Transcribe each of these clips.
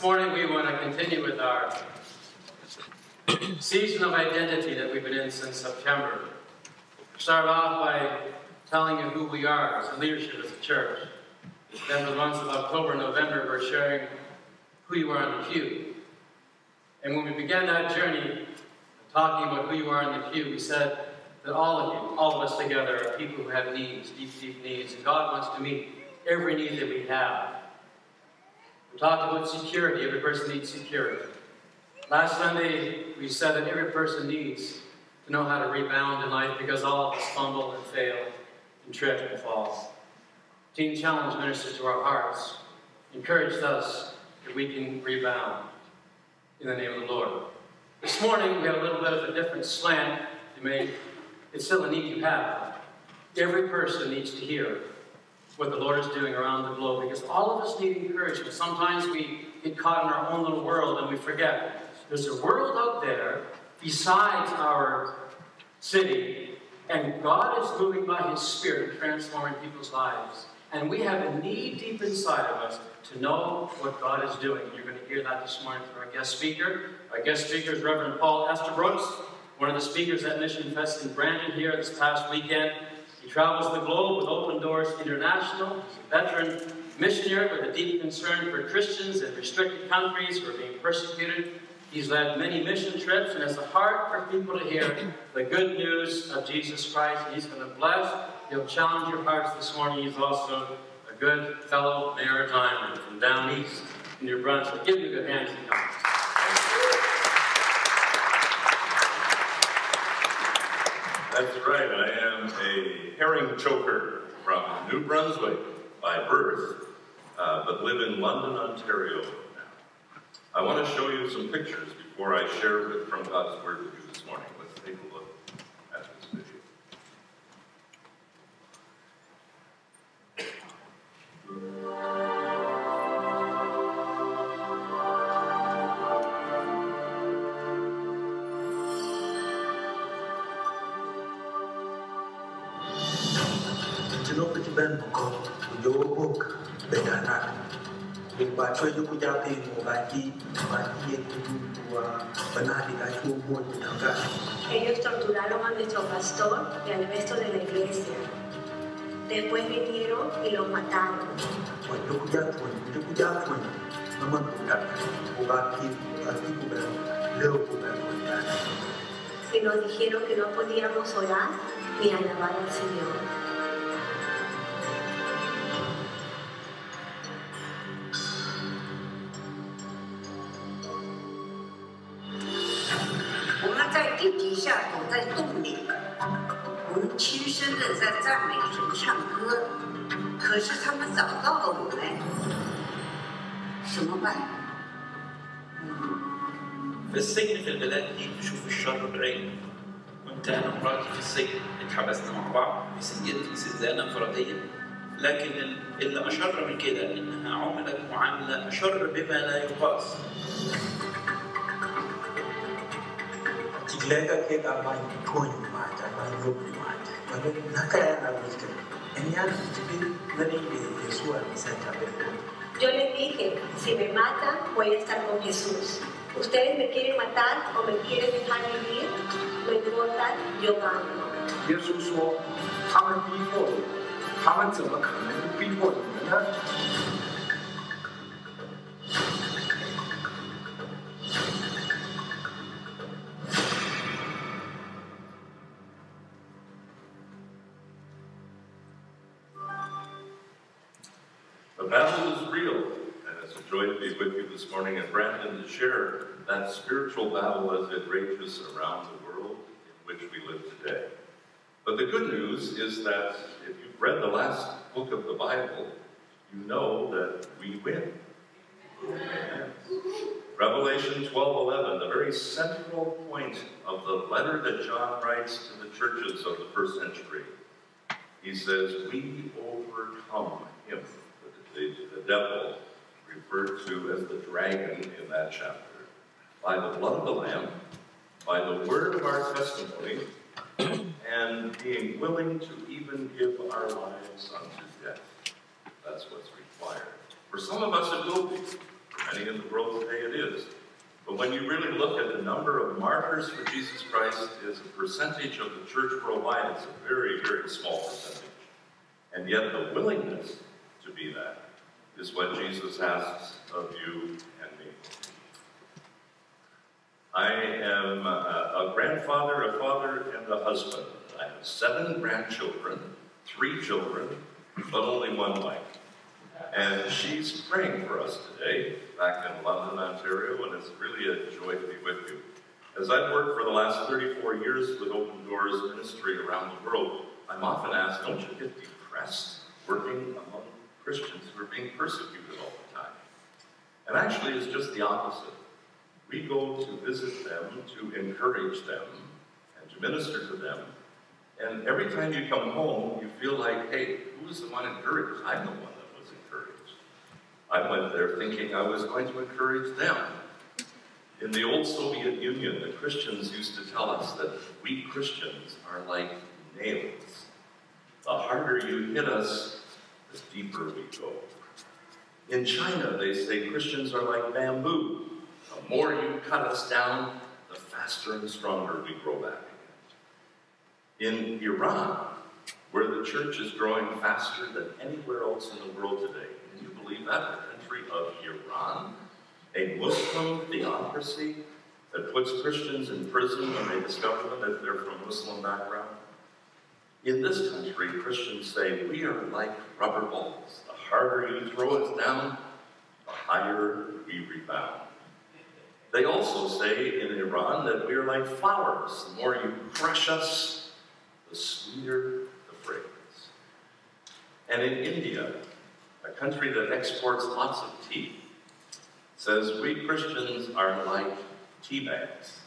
This morning we want to continue with our season of identity that we've been in since September. Start off by telling you who we are as a leadership as a church. Then the months of October and November, we're sharing who you are in the pew. And when we began that journey, talking about who you are in the pew, we said that all of you, all of us together, are people who have needs, deep, deep needs, and God wants to meet every need that we have. We talked about security. Every person needs security. Last Sunday, we said that every person needs to know how to rebound in life because all of us fumble and fail and trip and fall. Teen Challenge ministered to our hearts, encouraged us that we can rebound in the name of the Lord. This morning, we have a little bit of a different slant. You may, it's still a need you have. Every person needs to hear what the Lord is doing around the globe because all of us need encouragement. Sometimes we get caught in our own little world and we forget there's a world out there besides our city, and God is moving by His Spirit transforming people's lives. And we have a need deep inside of us to know what God is doing. You're going to hear that this morning from our guest speaker. Our guest speaker is Reverend Paul Estabrooks, one of the speakers at Mission Fest in Brandon here this past weekend. Travels the globe with Open Doors International. He's a veteran missionary with a deep concern for Christians in restricted countries who are being persecuted. He's led many mission trips and has a heart for people to hear the good news of Jesus Christ. He's going to bless, he'll challenge your hearts this morning. He's also a good fellow maritimer from down east in New Brunswick. Give him a good hand as he comes. That's right, I am a herring choker from New Brunswick by birth, uh, but live in London, Ontario now. I want to show you some pictures before I share with, from God's Word Ellos torturaron a nuestro pastor y al resto de la iglesia. Después vinieron y los mataron. Y nos dijeron que no podíamos orar ni alabar al Señor. 在地底下躲在洞里，我们轻声的在赞美神唱歌，可是他们找到了我们，怎么办？ السجن في البلاد دي تشوف الشر بعينه كنت انا ومراتي في السجن اتحبسنا مع بعض في سجن في زنزانه انفراديه لكن ال- اللي اشر من كده انها عملت معامله اشر بما لا يقاس Tiglega ke ka ba ko ni ma ta ba yo ni ma ta. Wa ne na ka ya na wuce. En ya ti bi na ni be Yesu a sa ta be ko. Yo les dije, si me matan, voy a estar con Jesús. Ustedes me quieren matar o me quieren dejar vivir, no importa, yo gano. 耶稣说：“他们逼迫你，他们怎么可能逼迫你们呢？” morning and Brandon to share that spiritual battle as it rages around the world in which we live today. But the good news is that if you've read the last book of the Bible, you know that we win. Revelation 12:11, the very central point of the letter that John writes to the churches of the first century. He says, "We overcome him." The, the devil, referred to as the dragon in that chapter, by the blood of the Lamb, by the word of our testimony, and being willing to even give our lives unto death. That's what's required. For some of us, it will be For many in the world today, it is. But when you really look at the number of martyrs for Jesus Christ as a percentage of the church worldwide, it's a very, very small percentage. And yet the willingness to be that is what Jesus asks of you and me. I am a, a grandfather, a father, and a husband. I have seven grandchildren, three children, but only one wife. And she's praying for us today back in London, Ontario, and it's really a joy to be with you. As I've worked for the last 34 years with Open Doors ministry around the world, I'm often asked, don't you get depressed working among Christians who are being persecuted all the time? And actually, it's just the opposite. We go to visit them, to encourage them, and to minister to them. And every time you come home, you feel like, hey, who's the one encouraged? I'm the one that was encouraged. I went there thinking I was going to encourage them. In the old Soviet Union, the Christians used to tell us that we Christians are like nails. The harder you hit us, the deeper we go. In China, they say Christians are like bamboo. The more you cut us down, the faster and stronger we grow back. In Iran, where the church is growing faster than anywhere else in the world today, can you believe that? The country of Iran, a Muslim theocracy that puts Christians in prison when they discover them if they're from Muslim background. In this country, Christians say we are like rubber balls. The harder you throw us down, the higher we rebound. They also say in Iran that we are like flowers. The more you crush us, the sweeter the fragrance. And in India, a country that exports lots of tea, says we Christians are like tea bags.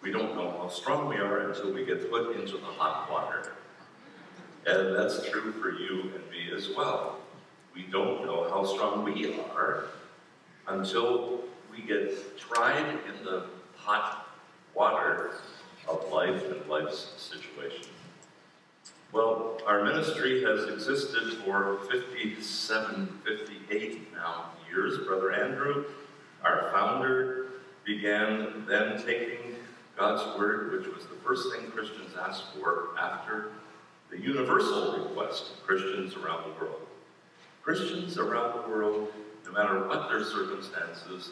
We don't know how strong we are until we get put into the hot water. And that's true for you and me as well. We don't know how strong we are until we get tried in the hot water of life and life's situation. Well, our ministry has existed for 57, 58 now years. Brother Andrew, our founder, began then taking God's Word, which was the first thing Christians asked for after the universal request of Christians around the world. Christians around the world, no matter what their circumstances,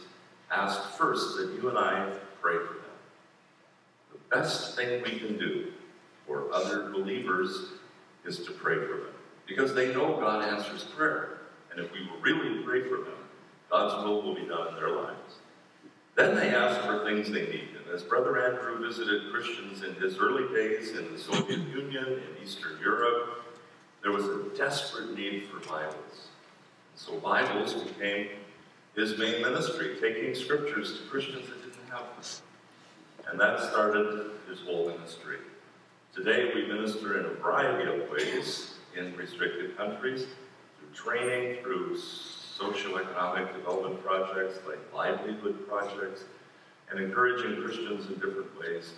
ask first that you and I pray for them. The best thing we can do for other believers is to pray for them. Because they know God answers prayer. And if we will really pray for them, God's will will be done in their lives. Then they ask for things they need. As Brother Andrew visited Christians in his early days in the Soviet Union, in Eastern Europe, there was a desperate need for Bibles. So Bibles became his main ministry, taking scriptures to Christians that didn't have them. And that started his whole ministry. Today we minister in a variety of ways in restricted countries, through training, through socioeconomic development projects like livelihood projects, and encouraging Christians in different ways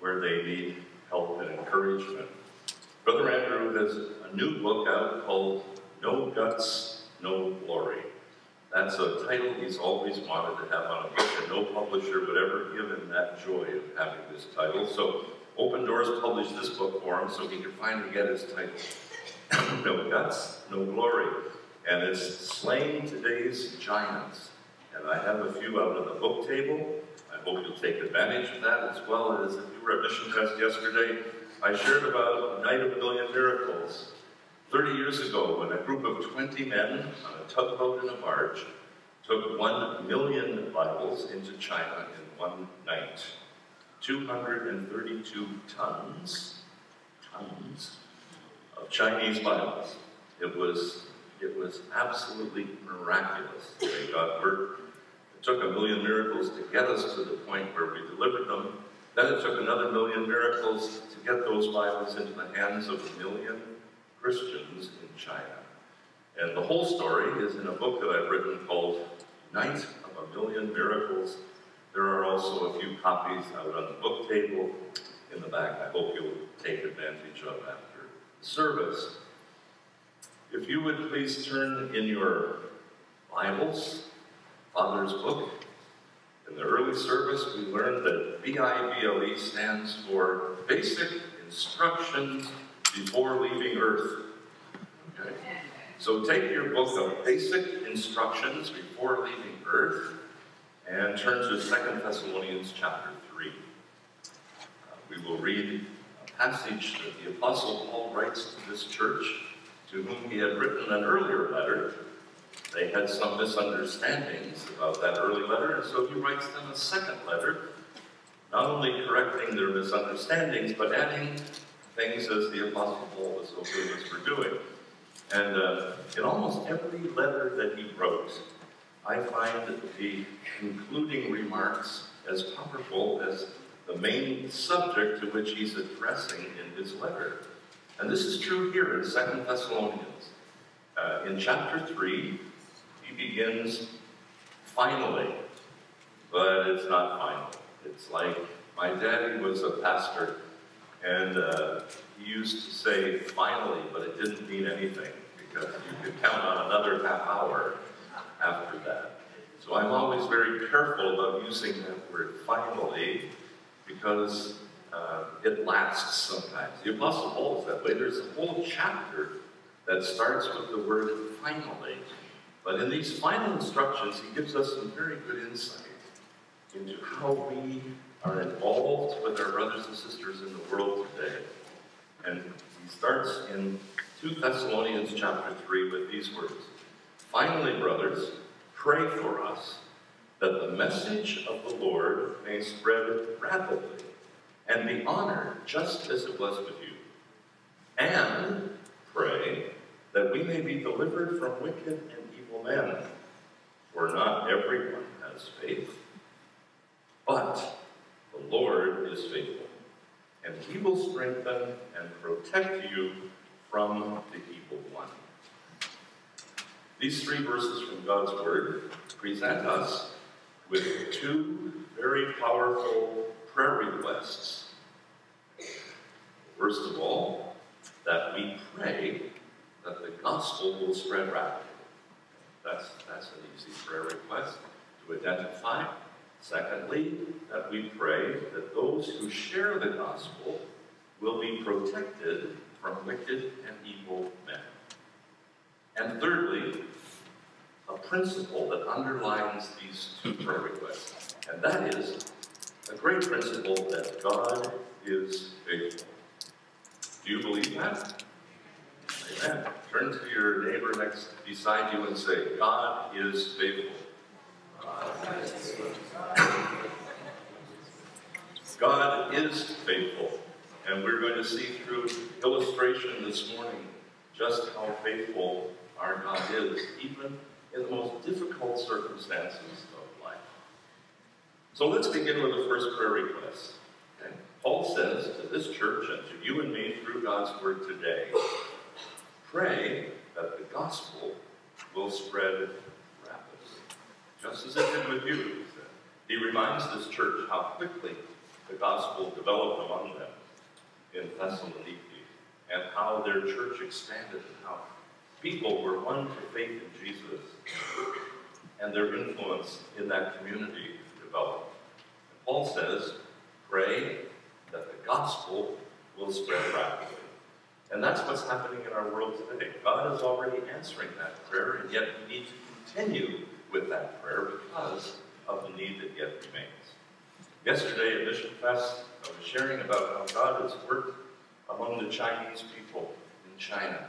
where they need help and encouragement. Brother Andrew has a new book out called No Guts, No Glory. That's a title he's always wanted to have on a book, and no publisher would ever give him that joy of having this title. So Open Doors published this book for him so he could finally get his title. no guts, no glory. And it's Slaying Today's Giants. And I have a few out on the book table. Hope you'll take advantage of that as well as if you were at Mission Fest yesterday, I shared about Night of a Million Miracles 30 years ago when a group of 20 men on a tugboat in a barge took 1 million Bibles into China in one night. 232 tons, tons of Chinese Bibles. It was, it was absolutely miraculous They got. It took a million miracles to get us to the point where we delivered them. Then it took another million miracles to get those Bibles into the hands of a million Christians in China. And the whole story is in a book that I've written called Night of a Million Miracles. There are also a few copies out on the book table in the back. I hope you'll take advantage of after service. If you would please turn in your Bibles Father's book. In the early service, we learned that B-I-B-L-E stands for Basic Instructions Before Leaving Earth. Okay? So take your book of Basic Instructions Before Leaving Earth and turn to 2 Thessalonians chapter 3. Uh, we will read a passage that the Apostle Paul writes to this church, to whom he had written an earlier letter. They had some misunderstandings about that early letter, and so he writes them a second letter, not only correcting their misunderstandings, but adding things as the Apostle Paul was so famous for doing. And uh, in almost every letter that he wrote, I find the concluding remarks as powerful as the main subject to which he's addressing in his letter. And this is true here in Second Thessalonians. Uh, in chapter 3, he begins finally, but it's not final. It's like my daddy was a pastor, and uh, he used to say finally, but it didn't mean anything because you could count on another half hour after that. So I'm always very careful about using that word finally because uh, it lasts sometimes. The Apostle Paul is that way. There's a whole chapter that starts with the word finally. But in these final instructions, he gives us some very good insight into how we are involved with our brothers and sisters in the world today. And he starts in 2 Thessalonians chapter 3 with these words. Finally, brothers, pray for us that the message of the Lord may spread rapidly and be honored just as it was with you. And pray that we may be delivered from wicked and men. For not everyone has faith, but the Lord is faithful, and he will strengthen and protect you from the evil one. These three verses from God's Word present us with two very powerful prayer requests. First of all, that we pray that the gospel will spread rapidly. That's, that's an easy prayer request to identify. Secondly, that we pray that those who share the gospel will be protected from wicked and evil men. And thirdly, a principle that underlines these two prayer requests, and that is a great principle that God is faithful. Do you believe that? Amen. Turn to your neighbor next beside you and say, God is faithful. God is faithful. And we're going to see through illustration this morning just how faithful our God is, even in the most difficult circumstances of life. So let's begin with the first prayer request. And Paul says to this church and to you and me through God's word today, pray that the gospel will spread rapidly, just as it did with you. He reminds this church how quickly the gospel developed among them in Thessaloniki and how their church expanded and how people were won to faith in Jesus and their influence in that community developed. And Paul says, pray that the gospel will spread rapidly. And that's what's happening in our world today. God is already answering that prayer, and yet we need to continue with that prayer because of the need that yet remains. Yesterday at Mission Fest, I was sharing about how God has worked among the Chinese people in China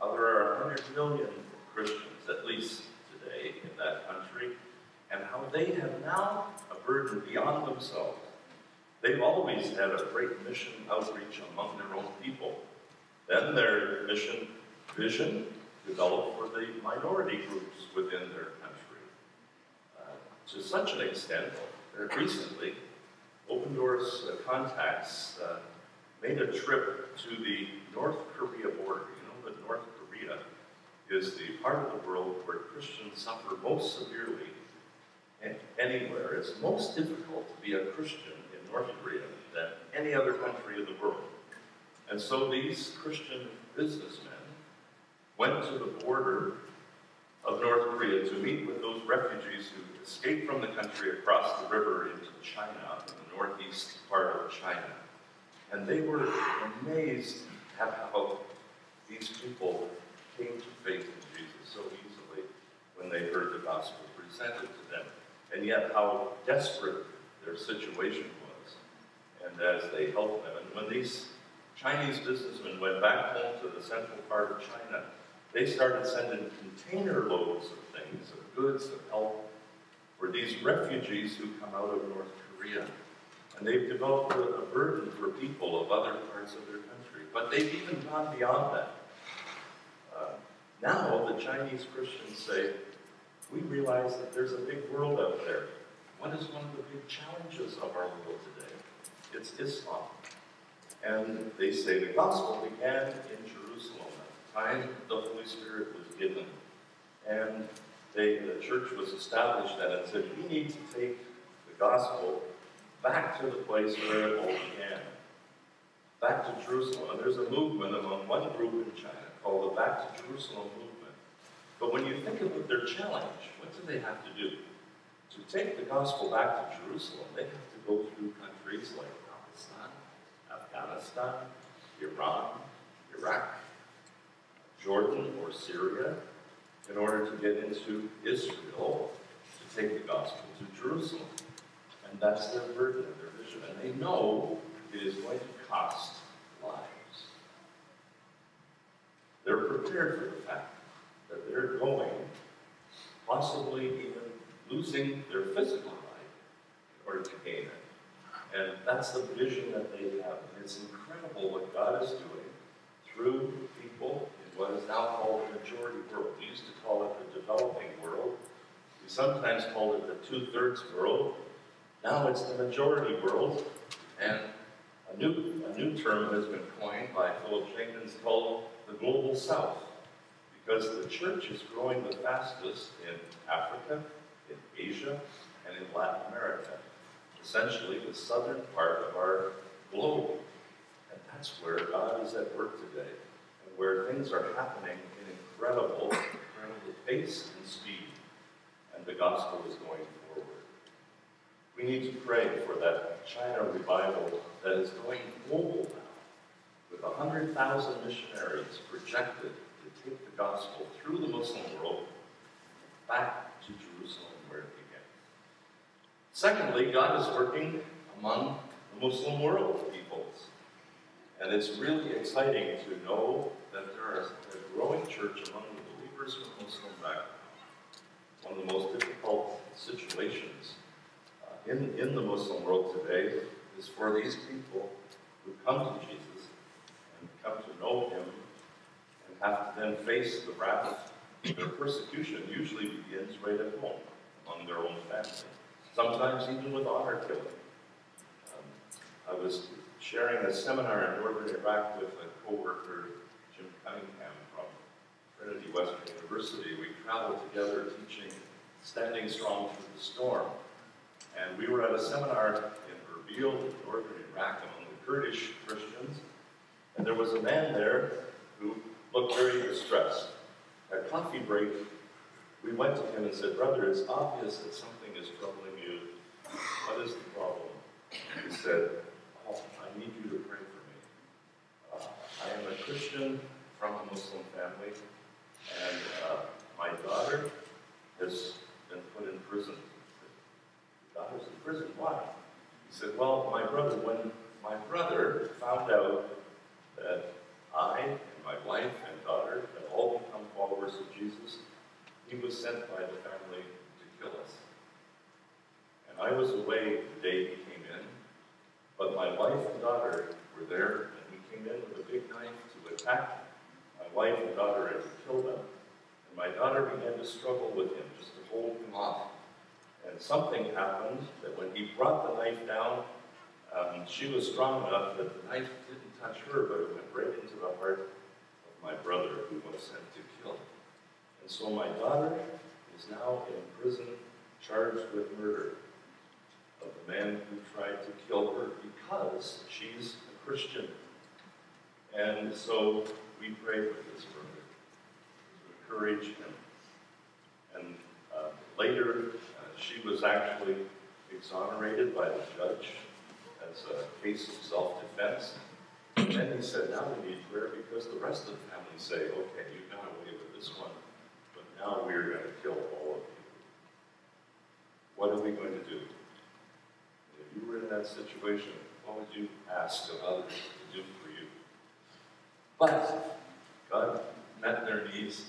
uh, there are 100 million Christians, at least today, in that country, and how they have now a burden beyond themselves. They've always had a great mission outreach among their own people. Then their mission vision developed for the minority groups within their country. Uh, to such an extent that recently, Open Doors uh, Contacts uh, made a trip to the North Korea border You know that North Korea is the part of the world where Christians suffer most severely and anywhere. It's most difficult to be a Christian in North Korea than any other country in the world. And so these Christian businessmen went to the border of North Korea to meet with those refugees who escaped from the country across the river into China, in the northeast part of China. And they were amazed at how these people came to faith in Jesus so easily when they heard the gospel presented to them, and yet how desperate their situation was. And as they helped them, and when these Chinese businessmen went back home to the central part of China, they started sending container loads of things, of goods, of help for these refugees who come out of North Korea. And they've developed a, a burden for people of other parts of their country. But they've even gone beyond that. Uh, now the Chinese Christians say, we realize that there's a big world out there. What is one of the big challenges of our world today? It's Islam. And they say the gospel began in Jerusalem the time the Holy Spirit was given. And they, the church was established then and said, we need to take the gospel back to the place where it all began. Back to Jerusalem. And there's a movement among one group in China called the Back to Jerusalem movement. But when you think about their challenge, what do they have to do? To take the gospel back to Jerusalem, they have to go through countries like Afghanistan, Iran, Iraq, Jordan or Syria in order to get into Israel to take the gospel to Jerusalem. And that's their burden and their vision. And they know it is going to cost lives. They're prepared for the fact that they're going, possibly even losing their physical life in order to gain it. And that's the vision that they have. And it's incredible what God is doing through people in what is now called the majority world. We used to call it the developing world. We sometimes called it the two-thirds world. Now it's the majority world. And a new, a new term has been coined by Philip Jenkins called the global south. Because the church is growing the fastest in Africa, in Asia, and in Latin America. Essentially the southern part of our globe. And that's where God is at work today and where things are happening in incredible, incredible pace and speed, and the gospel is going forward. We need to pray for that China revival that is going global now, with 100,000 missionaries projected to take the gospel through the Muslim world back to Jerusalem. Secondly, God is working among the Muslim world peoples. And it's really exciting to know that there is a growing church among the believers from Muslim background. One of the most difficult situations uh, in, in the Muslim world today is for these people who come to Jesus and come to know him and have to then face the wrath. Their persecution usually begins right at home, among their own family, sometimes even with honor killing. Um, I was sharing a seminar in northern Iraq with a co-worker Jim Cunningham from Trinity Western University. We traveled together teaching Standing Strong Through the Storm. And we were at a seminar in Erbil, northern Iraq, among the Kurdish Christians. And there was a man there who looked very distressed. At coffee break, we went to him and said, Brother, it's obvious that something is troubling. What is the problem? He said, Oh, I need you to pray for me. Uh, I am a Christian from a Muslim family, and uh, my daughter has been put in prison. Your daughter's in prison, why? He said, well, my brother, when my brother found out that I and my wife and daughter had all become followers of Jesus, he was sent by the family to kill us. And I was away the day he came in, but my wife and daughter were there, and he came in with a big knife to attack My wife and daughter had kill them. And my daughter began to struggle with him, just to hold him off. And something happened that when he brought the knife down, um, she was strong enough that the knife didn't touch her, but it went right into the heart of my brother who was sent to kill. And so my daughter is now in prison charged with murder man who tried to kill her because she's a Christian. And so we pray for this brother to encourage him And uh, later, uh, she was actually exonerated by the judge as a case of self-defense. And then he said, now we need prayer because the rest of the family say, okay, you got away with this one, but now we're going to kill all of you. What are we going to do? You were in that situation, what would you ask of others to do for you? But God met their needs.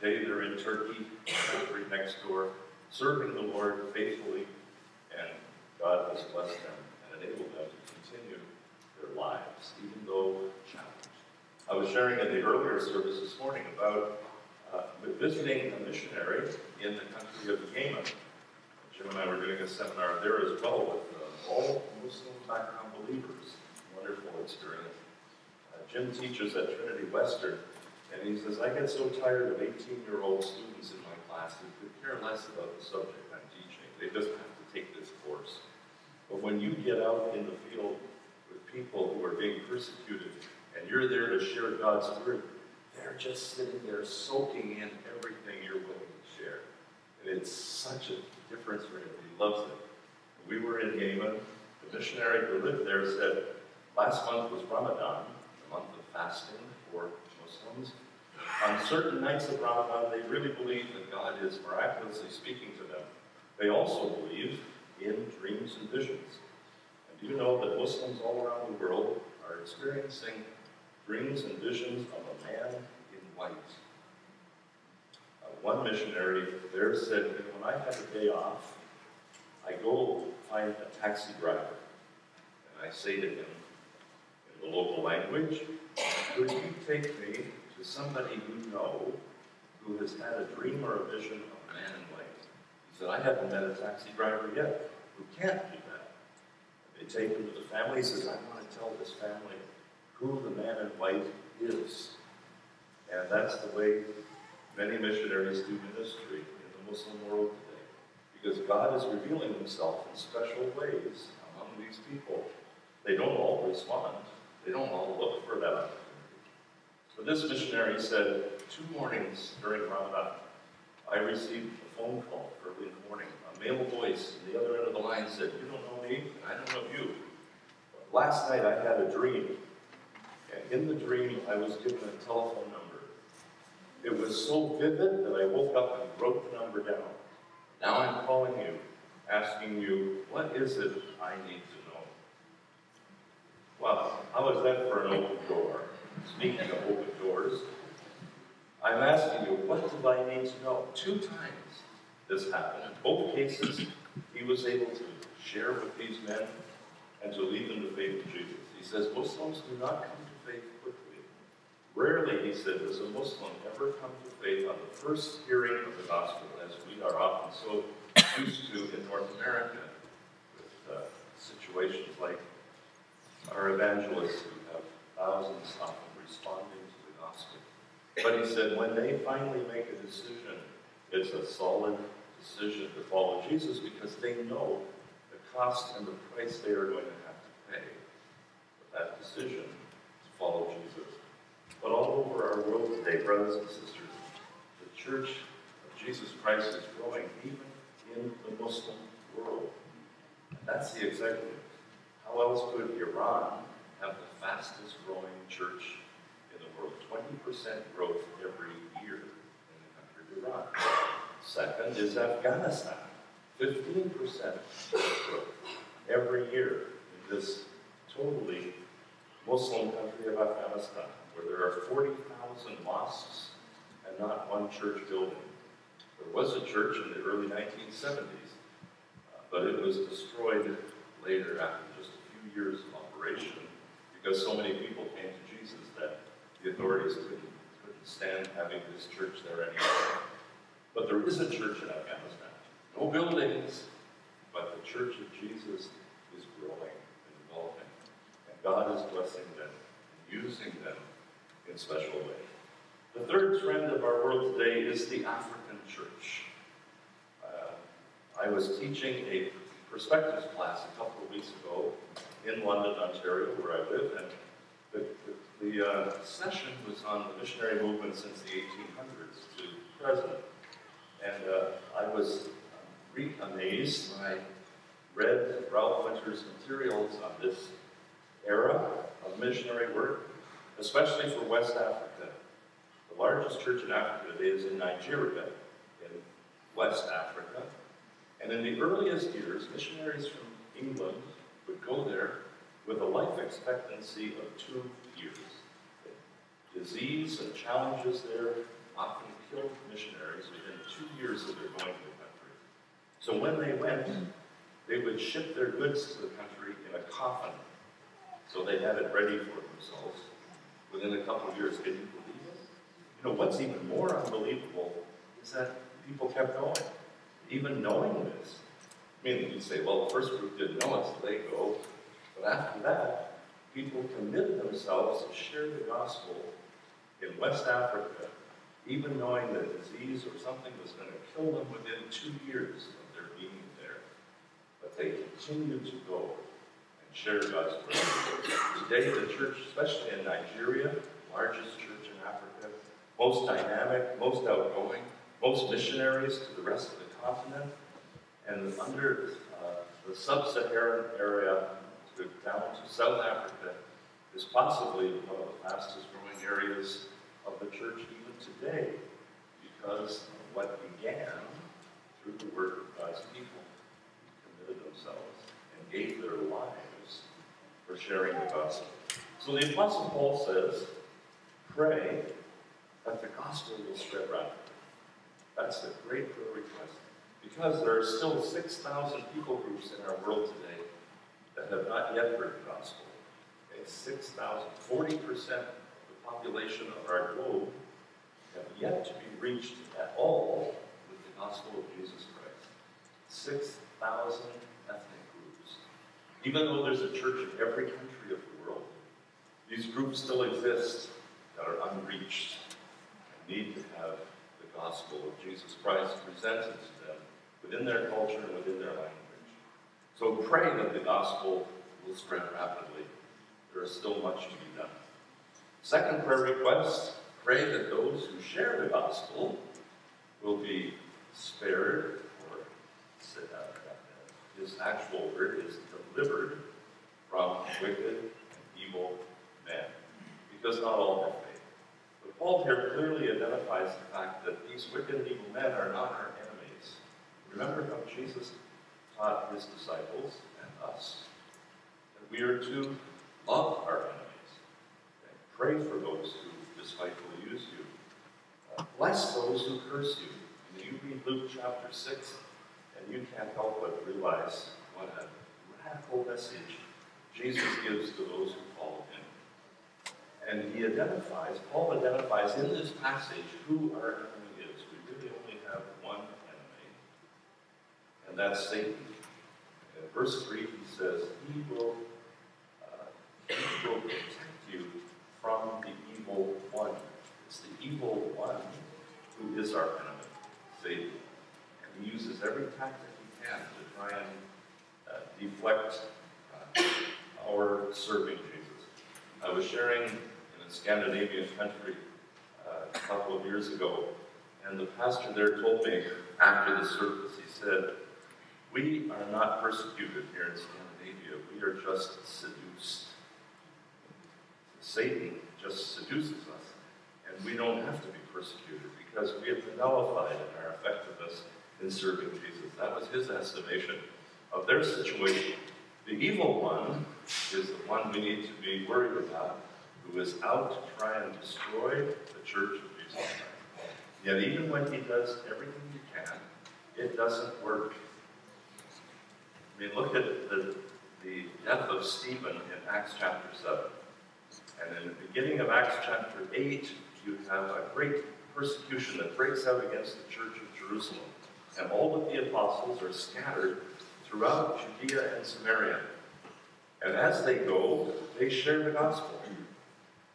Today they're in Turkey, country next door, serving the Lord faithfully, and God has blessed them and enabled them to continue their lives, even though challenged. I was sharing in the earlier service this morning about uh, visiting a missionary in the country of Yemen. Jim and I were doing a seminar there as well with uh, all Muslim background believers. Wonderful experience. Uh, Jim teaches at Trinity Western, and he says, I get so tired of 18-year-old students in my class who could care less about the subject I'm teaching. They just have to take this course. But when you get out in the field with people who are being persecuted, and you're there to share God's word, they're just sitting there soaking in everything you're willing to share. And it's such a difference for him. He loves it. We were in Yemen. The missionary who lived there said, last month was Ramadan, the month of fasting for Muslims. On certain nights of Ramadan, they really believe that God is miraculously speaking to them. They also believe in dreams and visions. And do you know that Muslims all around the world are experiencing dreams and visions of a man in white? Uh, one missionary there said that when I had a day off, I go find a taxi driver and I say to him in the local language, could you take me to somebody you know who has had a dream or a vision of man in white? He said, I haven't met a taxi driver yet who can't do that. They take him to the family. He says, I want to tell this family who the man in white is. And that's the way many missionaries do ministry in the Muslim world. Because God is revealing himself in special ways among these people. They don't all respond. They don't all look for that opportunity. But this missionary said, two mornings during Ramadan, I received a phone call early in the morning. A male voice on the other end of the line said, You don't know me, and I don't know you. But last night I had a dream, and in the dream I was given a telephone number. It was so vivid that I woke up and wrote the number down. Now I'm calling you, asking you, what is it I need to know? Well, how is that for an open door? Speaking of open doors, I'm asking you, what do I need to know? Two times this happened. In both cases, he was able to share with these men and to lead them to faith in Jesus. He says Muslims do not come to faith. Rarely, he said, does a Muslim ever come to faith on the first hearing of the gospel, as we are often so used to in North America, with uh, situations like our evangelists who have thousands of responding to the gospel. But he said, when they finally make a decision, it's a solid decision to follow Jesus because they know the cost and the price they are going to have to pay for that decision to follow Jesus. But all over our world today, brothers and sisters, the church of Jesus Christ is growing even in the Muslim world. And that's the executive. How else could Iran have the fastest growing church in the world? 20% growth every year in the country of Iran. Second is Afghanistan. 15% growth every year in this totally Muslim country of Afghanistan, where there are 40,000 mosques and not one church building. There was a church in the early 1970s, uh, but it was destroyed later after just a few years of operation because so many people came to Jesus that the authorities couldn't, couldn't stand having this church there anymore. But there is a church in Afghanistan. No buildings, but the church of Jesus is growing and developing. And God is blessing them and using them in special way. The third trend of our world today is the African church. Uh, I was teaching a perspectives class a couple of weeks ago in London, Ontario, where I live, and the, the, the uh, session was on the missionary movement since the 1800s to present. And uh, I was amazed when I read Ralph Winter's materials on this era of missionary work, especially for West Africa. The largest church in Africa is in Nigeria, in West Africa. And in the earliest years, missionaries from England would go there with a life expectancy of two years. Disease and challenges there often killed missionaries within two years of their going to the country. So when they went, they would ship their goods to the country in a coffin. So they had it ready for themselves within a couple of years. Can you believe it? You know, what's even more unbelievable is that people kept going, even knowing this. I mean, you'd say, well, the first group didn't know it, so they go. But after that, people committed themselves to share the gospel in West Africa, even knowing that disease or something was going to kill them within two years of their being there. But they continued to go share God's word. Today, the church, especially in Nigeria, largest church in Africa, most dynamic, most outgoing, most missionaries to the rest of the continent, and under uh, the sub-Saharan area to, down to South Africa is possibly one of the fastest growing areas of the church even today because of what began through the work of God's people who committed themselves and gave their lives for sharing the gospel. So the Apostle Paul says, pray that the gospel will spread rapidly. That's a great prayer request. Because there are still 6,000 people groups in our world today that have not yet heard the gospel. Okay, 6,000, 40% of the population of our globe have yet to be reached at all with the gospel of Jesus Christ. 6,000 ethnic groups. Even though there's a church in every country of the world, these groups still exist that are unreached and need to have the gospel of Jesus Christ presented to them within their culture and within their language. So pray that the gospel will spread rapidly. There is still much to be done. Second prayer request pray that those who share the gospel will be spared, or his actual word is delivered from wicked and evil men. Because not all have faith. But Paul here clearly identifies the fact that these wicked and evil men are not our enemies. Remember how Jesus taught his disciples and us that we are to love our enemies and pray for those who despitefully use you. Uh, bless those who curse you. And you read Luke chapter 6, and you can't help but realize what a radical message Jesus gives to those who follow him. And he identifies, Paul identifies in this passage who our enemy is. We really only have one enemy, and that's Satan. In verse 3, he says, He will, uh, he will protect you from the evil one. It's the evil one who is our enemy, Satan. And uses every tactic he can to try and uh, deflect uh, our serving Jesus. I was sharing in a Scandinavian country uh, a couple of years ago, and the pastor there told me after the service, he said, we are not persecuted here in Scandinavia. We are just seduced. Satan just seduces us, and we don't have to be persecuted because we have been nullified in our effectiveness in serving Jesus. That was his estimation of their situation. The evil one is the one we need to be worried about, who is out to try and destroy the church of Jesus Christ. Yet even when he does everything he can, it doesn't work. I mean, look at the, the death of Stephen in Acts chapter 7. And in the beginning of Acts chapter 8, you have a great persecution that breaks out against the church of Jerusalem. And all of the apostles are scattered throughout Judea and Samaria. And as they go, they share the gospel.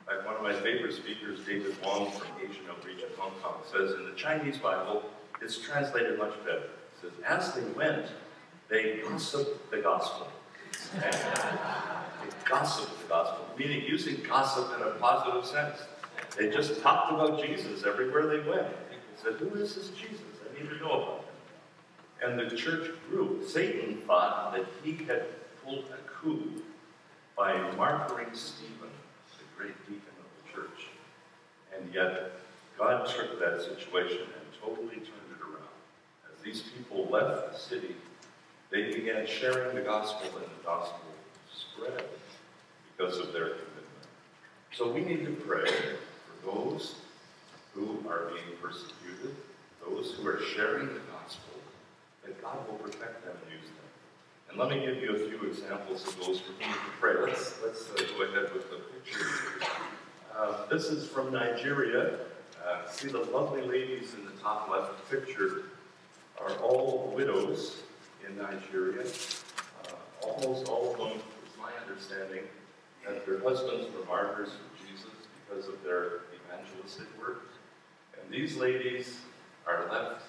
Like one of my favorite speakers, David Wang from Asian Outreach in Hong Kong, says in the Chinese Bible, it's translated much better. It says, as they went, they gossiped the gospel. And they gossiped the gospel, meaning using gossip in a positive sense. They just talked about Jesus everywhere they went. People said, who is this Jesus? didn't even know about. And the church grew. Satan thought that he had pulled a coup by martyring Stephen, the great deacon of the church. And yet, God took that situation and totally turned it around. As these people left the city, they began sharing the gospel, and the gospel spread because of their commitment. So we need to pray for those who are being persecuted, those who are sharing the gospel, that God will protect them and use them. And let me give you a few examples of those for whom to pray. Let's, let's uh, go ahead with the picture. Uh, this is from Nigeria. Uh, see the lovely ladies in the top left picture are all widows in Nigeria. Uh, almost all of them, it's my understanding, that their husbands were martyrs for Jesus because of their evangelistic work. And these ladies are left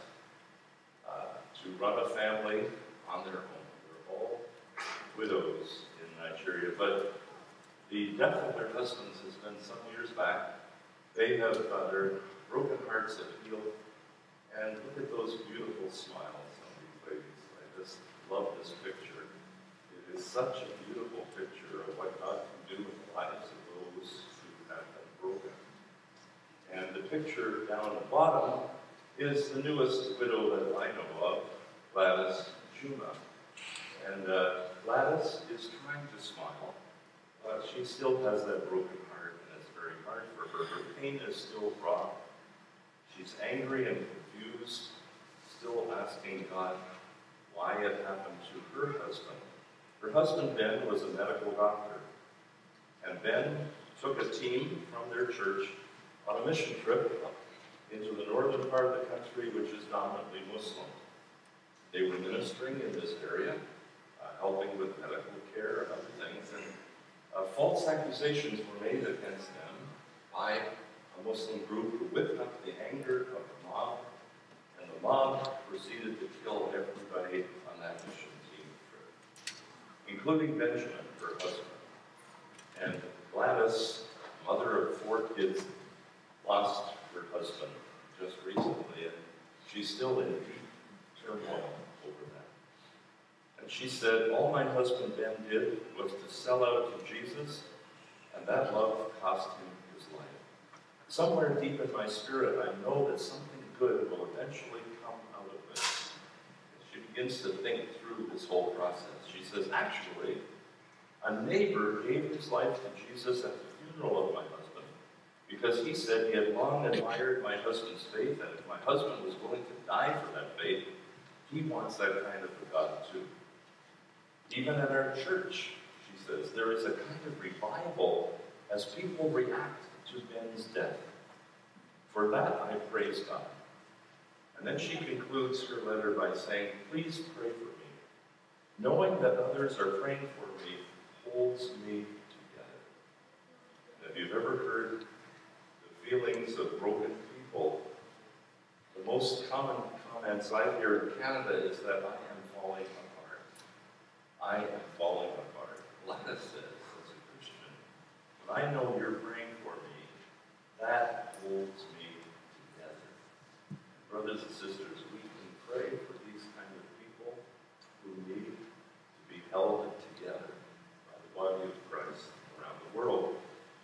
to run a family on their own. They're all widows in Nigeria. But the death of their husbands has been some years back. They have, uh, their broken hearts have healed. And look at those beautiful smiles on these ladies. I just love this picture. It is such a beautiful picture of what God can do in the lives of those who have been broken. And the picture down at the bottom is the newest widow that I know of, Gladys Juma. And uh, Gladys is trying to smile, but she still has that broken heart, and it's very hard for her. Her pain is still raw. She's angry and confused, still asking God why it happened to her husband. Her husband, Ben, was a medical doctor. And Ben took a team from their church on a mission trip into the northern part of the country, which is dominantly Muslim. They were ministering in this area, uh, helping with medical care and other things, and uh, false accusations were made against them by a Muslim group who whipped up the anger of the mob, and the mob proceeded to kill everybody on that mission team trip, including Benjamin, her husband. And Gladys, mother of four kids, lost her husband just recently, and she's still in turmoil over that. And she said, All my husband Ben did was to sell out to Jesus, and that love cost him his life. Somewhere deep in my spirit, I know that something good will eventually come out of this. She begins to think through this whole process. She says, Actually, a neighbor gave his life to Jesus at the funeral of my husband because he said he had long admired my husband's faith, and if my husband was willing to die for that faith, he wants that kind of a God too. Even in our church, she says, there is a kind of revival as people react to Ben's death. For that I praise God. And then she concludes her letter by saying, Please pray for me. Knowing that others are praying for me holds me together. If you've ever heard feelings of broken people, the most common comments I hear in Canada is that I am falling apart. I am falling apart. Gladys says, as a Christian, when I know you're praying for me, that holds me together. Brothers and sisters, we can pray for these kind of people who need to be held together by the body of Christ around the world.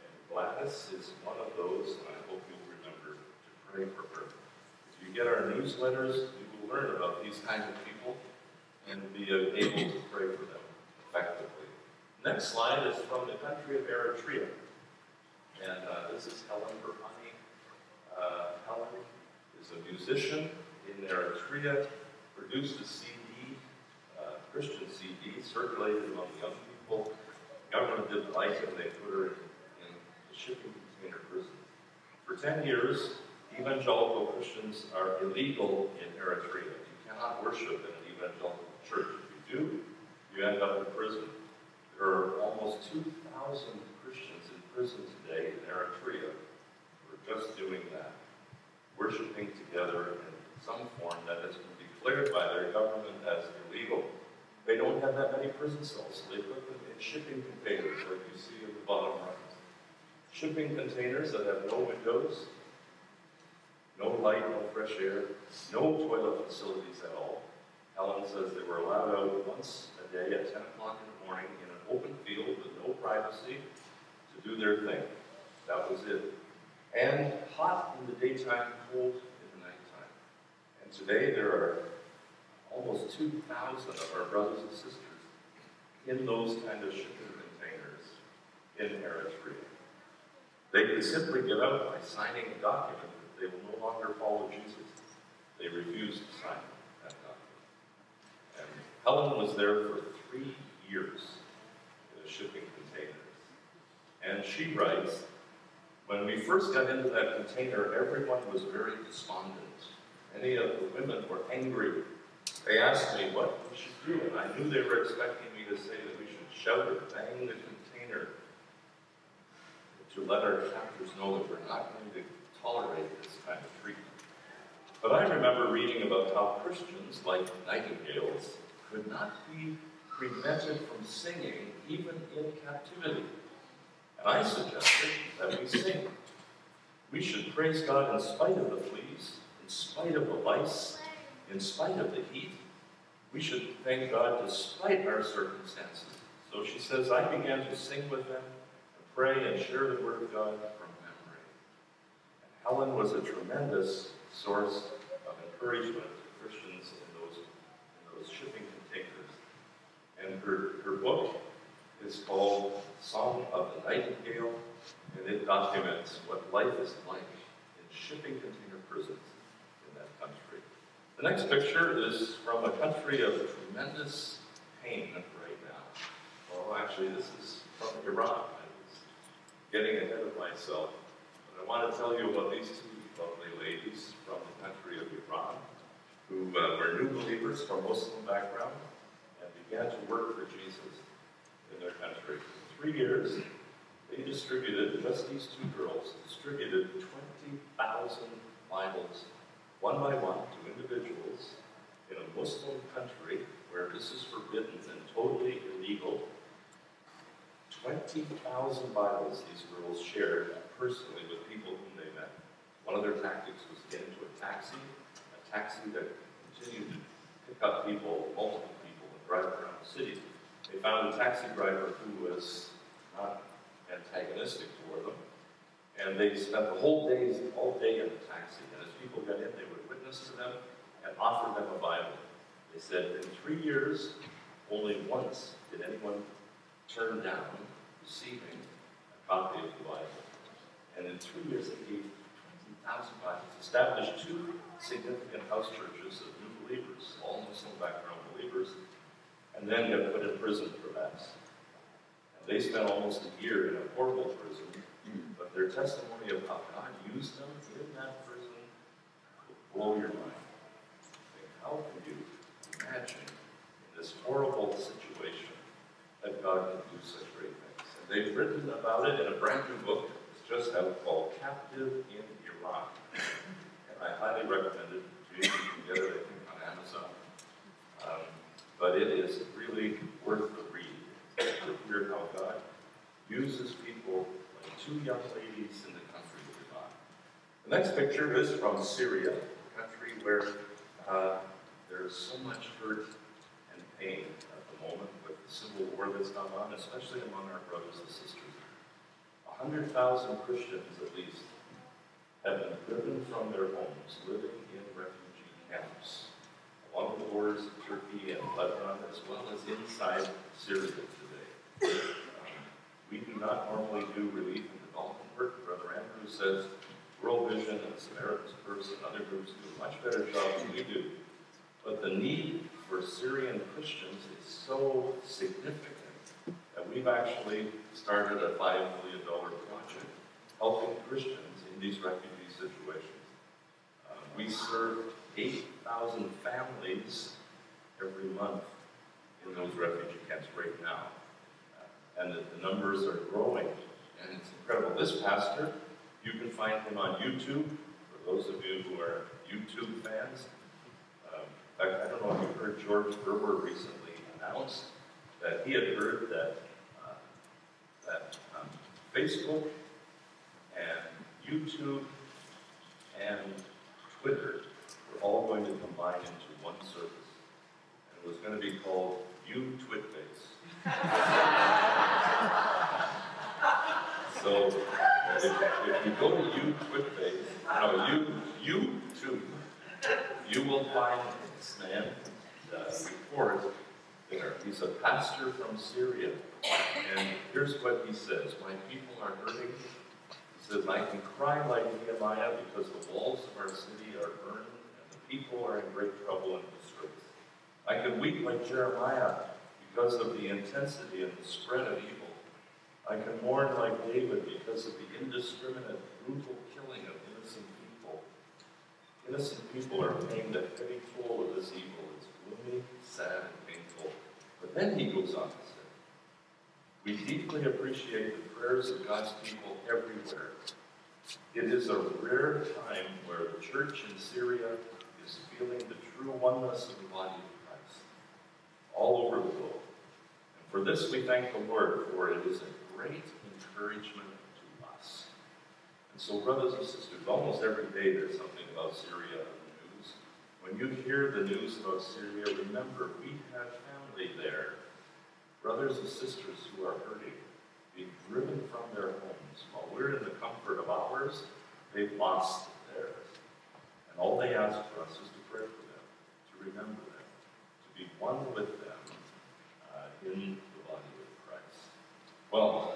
And Gladys is one of those, and I hope you'll remember to pray for her. If you get our newsletters, you will learn about these kinds of people and be able to pray for them effectively. Next slide is from the country of Eritrea. And uh, this is Helen Berhane. Uh, Helen is a musician in Eritrea, produced a CD, uh, Christian CD, circulated among young people. The government didn't like it, they put her in, in the shipping container prison. For 10 years, evangelical Christians are illegal in Eritrea. You cannot worship in an evangelical church. If you do, you end up in prison. There are almost 2,000 Christians in prison today in Eritrea who are just doing that, worshiping together in some form that has been declared by their government as illegal. They don't have that many prison cells, so they put them in shipping containers like you see in the bottom right. Shipping containers that have no windows, No light, no fresh air, no toilet facilities at all. Helen says they were allowed out once a day at 10 o'clock in the morning in an open field with no privacy to do their thing. That was it. And hot in the daytime, cold in the nighttime. And today there are almost 2,000 of our brothers and sisters in those kind of shipping containers in Eritrea. They could simply get out by signing a document they will no longer follow Jesus. They refused to sign that document. And Helen was there for three years in the shipping containers. And she writes, when we first got into that container, everyone was very despondent. Many of the women were angry. They asked me what we should do, and I knew they were expecting me to say that we should shout or bang the container to let our captors know that we're not going to tolerate this kind of treatment. But I remember reading about how Christians, like nightingales, could not be prevented from singing even in captivity. And I suggested that we sing. We should praise God in spite of the fleas, in spite of the lice, in spite of the heat. We should thank God despite our circumstances. So she says, I began to sing with them pray and share the word of God Helen was a tremendous source of encouragement to Christians in those, in those shipping containers. And her, her book is called Song of the Nightingale, and it documents what life is like in shipping container prisons in that country. The next picture is from a country of tremendous pain right now. Well, actually, this is from Iran. I was getting ahead of myself. I want to tell you about these two lovely ladies from the country of Iran who uh, were new believers from Muslim background and began to work for Jesus in their country. For three years, they distributed, just these two girls, distributed 20,000 Bibles, one by one, to individuals in a Muslim country where this is forbidden and totally illegal. 20,000 Bibles these girls shared personally with people whom they met. One of their tactics was to get into a taxi, a taxi that continued to pick up people, multiple people, and drive around the city. They found a taxi driver who was not antagonistic toward them, and they spent the whole days, all day in the taxi. And as people got in, they would witness to them and offer them a Bible. They said in three years, only once did anyone turn down receiving a copy of the Bible. And in three years, they gave 20,000 Bibles, established two significant house churches of new believers, all Muslim background believers, and then got put in prison for that. And they spent almost a year in a horrible prison, but their testimony of how God used them in that prison will blow your mind. Think, how can you imagine in this horrible situation that God can do such great things? And they've written about it in a brand new book. Just out called Captive in Iran. And I highly recommend it to you. You can get it, I think, on Amazon. Um, but it is really worth the read to hear how God uses people like two young ladies in the country of Iran. The next picture is from Syria, a country where uh, there's so much hurt and pain at the moment with the civil war that's gone on, especially among our brothers and sisters. 100,000 Christians at least have been driven from their homes, living in refugee camps along the borders of Turkey and Lebanon, as well as inside Syria today. Um, we do not normally do relief and development work. Brother Andrew says World Vision and Samaritan's Purse and other groups do a much better job than we do. But the need for Syrian Christians is so significant we've actually started a $5 million project helping Christians in these refugee situations. Uh, we serve 8,000 families every month in those refugee camps right now. Uh, and the, the numbers are growing, and it's incredible. This pastor, you can find him on YouTube, for those of you who are YouTube fans. Um, I don't know if you heard George Gerber recently announce that he had heard that, that um, Facebook and YouTube and Twitter were all going to combine into one service. And it was going to be called You Twitface. so if, if you go to You Twitface, no, you, YouTube, you will find this man uh, report there. He's a pastor from Syria. And here's what he says My people are hurting. He says, I can cry like Nehemiah because the walls of our city are burned and the people are in great trouble and distress. I can weep like Jeremiah because of the intensity and the spread of evil. I can mourn like David because of the indiscriminate, brutal killing of innocent people. Innocent people are paying the heavy toll of this evil. It's gloomy, sad, and painful. But then he goes on to We deeply appreciate the prayers of God's people everywhere. It is a rare time where the church in Syria is feeling the true oneness of the body of Christ all over the globe. And for this we thank the Lord, for it is a great encouragement to us. And so, brothers and sisters, almost every day there's something about Syria in the news. When you hear the news about Syria, remember we have family there. Brothers and sisters who are hurting, being driven from their homes. While we're in the comfort of ours, they've lost theirs. And all they ask for us is to pray for them, to remember them, to be one with them uh, in the body of Christ. Well,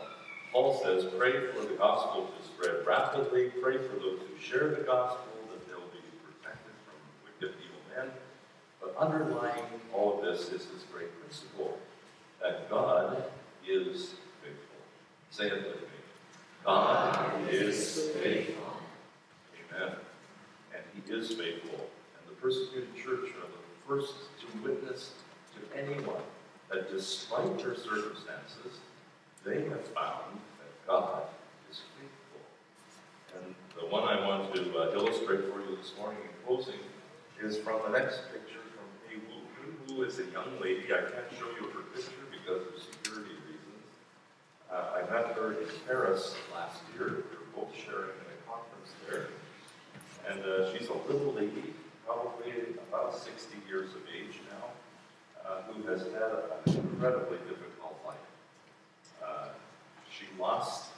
Paul says, pray for the gospel to spread rapidly, pray for those who share the gospel, that they'll be protected from wicked, evil men. But underlying all of this is this great principle that God is faithful. Say it with me. God is faithful. Amen. And He is faithful. And the persecuted church are the first to witness to anyone that despite their circumstances, they have found that God is faithful. And the one I want to uh, illustrate for you this morning in closing is from the next picture from Hea Woo. Woo is a young lady. I can't show you her picture because of security reasons. Uh, I met her in Paris last year. We were both sharing in a conference there. And uh, she's a little lady, probably about 60 years of age now, uh, who has had an incredibly difficult life. Uh, she lost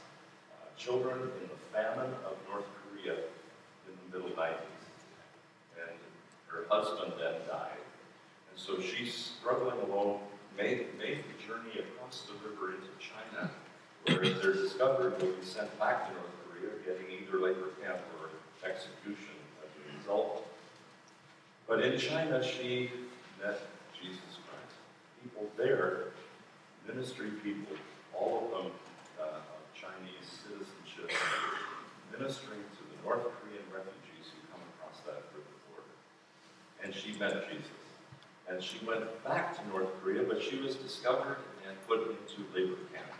uh, children in the famine of North Korea in the middle 90s. And her husband then died. And so she's struggling alone, made, journey across the river into China, where if they're discovered, will be sent back to North Korea, getting either labor camp or execution as a result. But in China, she met Jesus Christ. People there, ministry people, all of them uh, of Chinese citizenship, ministering to the North Korean refugees who come across that river border. And she met Jesus. And she went back to North Korea, but she was discovered and put into labor camp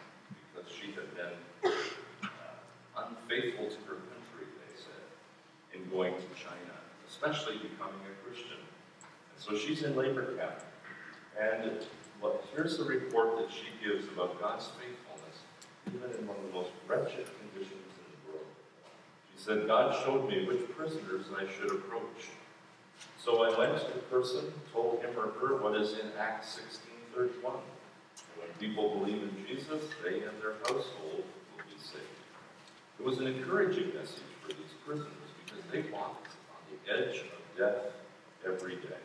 because she had been uh, unfaithful to her country, they said, in going to China, especially becoming a Christian. And so she's in labor camp. And here's the report that she gives about God's faithfulness, even in one of the most wretched conditions in the world. She said, God showed me which prisoners I should approach. So I went to the person, told him or her what is in Acts 16:31. When people believe in Jesus, they and their household will be saved. It was an encouraging message for these prisoners because they walked on the edge of death every day.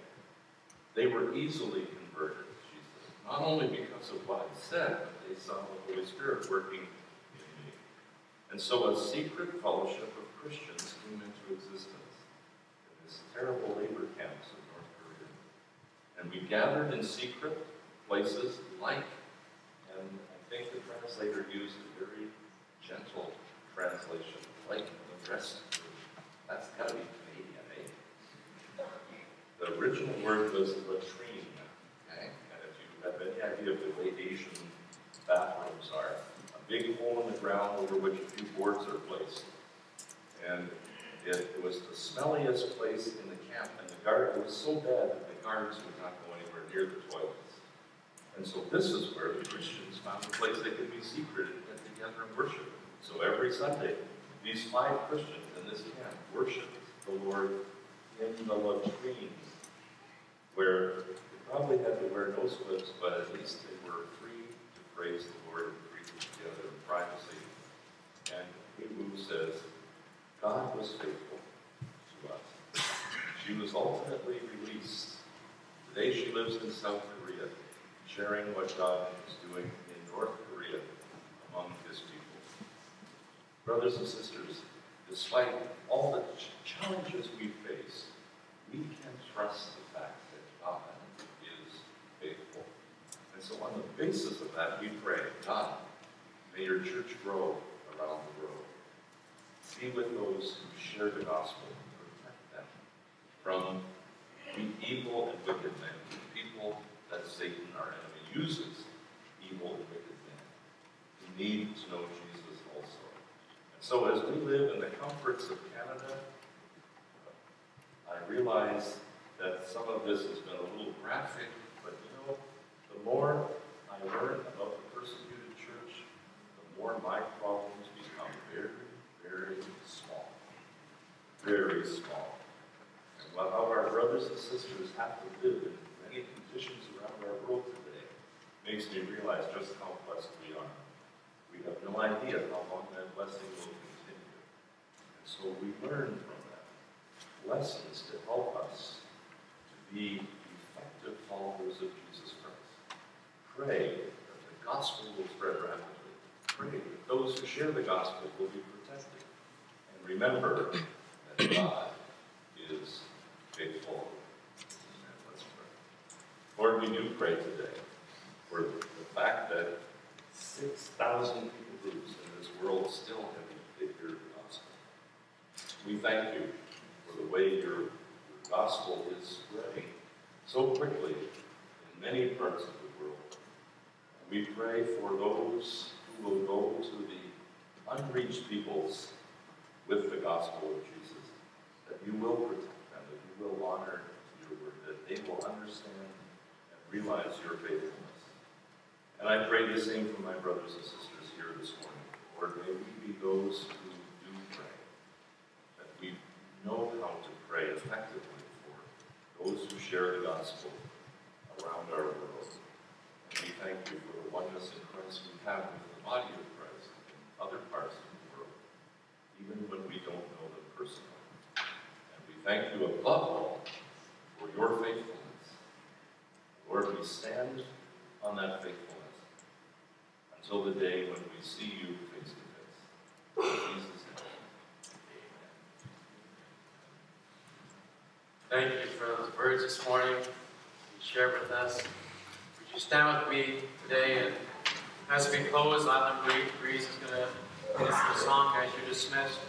They were easily converted, she said, not only because of what I said, but they saw the Holy Spirit working in me. And so a secret fellowship of Christians came into existence in this terrible labor camps in North Korea. And we gathered in secret places like, and I think the translator used a very gentle translation, like the room. That's got to be Canadian, eh? The original word was latrine. Okay? And if you have any idea of the way Asian bathrooms are, a big hole in the ground over which a few boards are placed. And it, it was the smelliest place in the camp, and the guard, it was so bad that the guards would not go anywhere near the toilets. And so this is where the Christians found a place they could be secret and get together and worship. So every Sunday, these five Christians in this camp worshiped the Lord in the latrine, where they probably had to wear nose clips, but at least they were free to praise the Lord and breathe together in privacy. And Hea Woo says, God was faithful to us. She was ultimately released. Today she lives in South Korea, sharing what God is doing in North Korea among his people. Brothers and sisters, despite all the ch- challenges we face, we can trust the fact that God is faithful. And so on the basis of that, we pray, God, may your church grow around the world. Be with those who share the gospel, and protect them from the evil and wicked men, the people that Satan, our enemy, uses evil and wicked men. We need to know Jesus also. And so as we live in the comforts of Canada, I realize that some of this has been a little graphic, but you know, the more I learn about the persecuted church, the more my problems become very, very small. Very small. And what our brothers and sisters have to live in many conditions around our world today makes me realize just how blessed we are. We have no idea how long that blessing will continue. And so we learn from that lessons to help us to be effective followers of Jesus Christ. Pray that the gospel will spread rapidly. Pray that those who share the gospel will be protected. And remember God is faithful. Lord, we do pray today for the fact that 6,000 people groups in this world still haven't the gospel. We thank you for the way your, your gospel is spreading so quickly in many parts of the world. We pray for those who will go to the unreached peoples with the gospel of Jesus, that you will protect them, that you will honor your word, that they will understand and realize your faithfulness. And I pray the same for my brothers and sisters here this morning. Lord, may we be those who do pray, that we know how to pray effectively for those who share the gospel around our world. And we thank you for the oneness in Christ we have with the body of Christ in other parts of the world, even when we don't know them personally. And we thank you above all for your faithfulness. Lord, we stand on that faithfulness until the day when we see you face to face. Jesus' name, amen. Thank you for those words this morning you shared with us. Would you stand with me today? And as we close, Island Breeze is going to in a song as you're dismissed.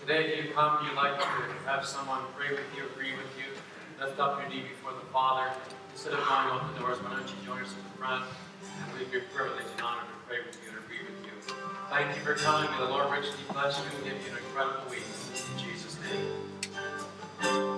Today, if you come, you'd like to have someone pray with you, agree with you, lift up your knee before the Father. Instead of going out the doors, why don't you join us in the front? And we'd be privileged and honored to pray with you and agree with you. Thank you for coming. May the Lord richly bless you and give you an incredible week. In Jesus' name.